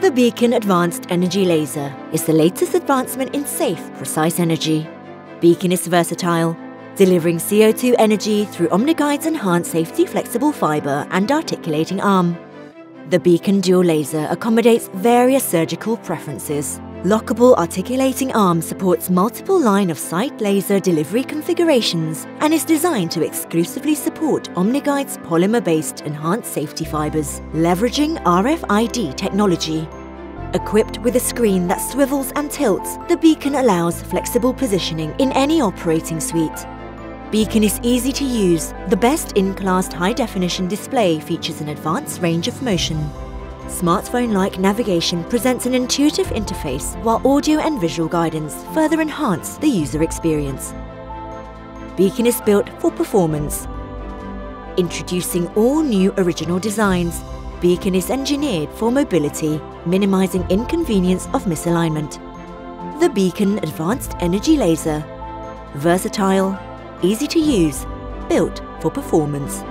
The Beacon Advanced Energy Laser is the latest advancement in safe, precise energy. Beacon is versatile, delivering CO2 energy through Omniguide's enhanced safety flexible fibre and articulating arm. The Beacon Dual Laser accommodates various surgical preferences. Lockable articulating arm supports multiple line-of-sight laser delivery configurations and is designed to exclusively support Omniguide's polymer-based enhanced safety fibres, leveraging RFID technology. Equipped with a screen that swivels and tilts, the Beacon allows flexible positioning in any operating suite. Beacon is easy to use. The best in-class high-definition display features an advanced range of motion. Smartphone-like navigation presents an intuitive interface while audio and visual guidance further enhance the user experience. Beacon is built for performance. Introducing all new original designs, Beacon is engineered for mobility, minimizing inconvenience of misalignment. The Beacon Advanced Energy Laser. Versatile, easy to use, built for performance.